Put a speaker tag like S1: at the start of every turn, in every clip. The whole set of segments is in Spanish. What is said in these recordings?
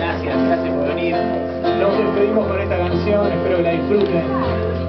S1: Gracias, gracias por venir. Nos despedimos con esta canción, espero que la disfruten.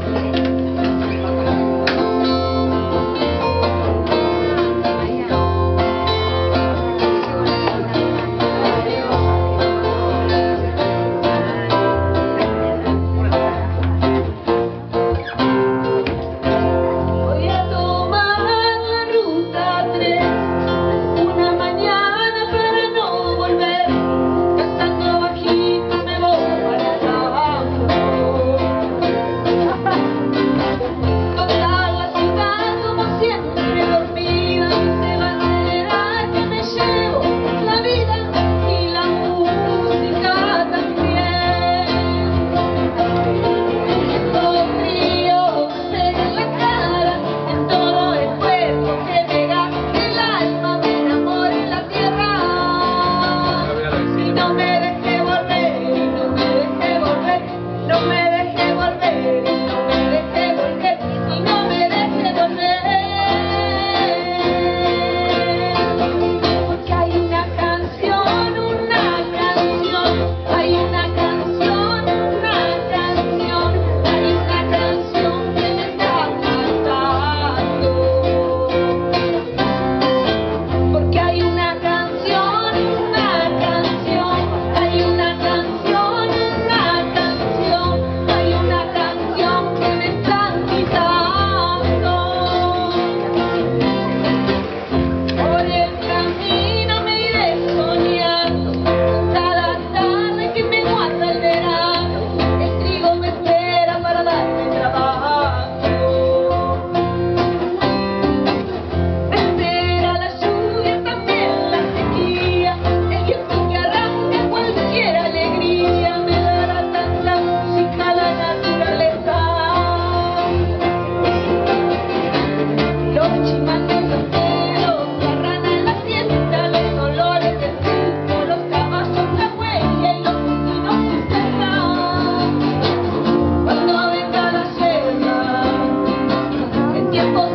S2: Chimando los perros, carran en la tienda los dolores del fruto, los camas son la huella y los pisinos se cerran. Cuando venga la selva, en tiempos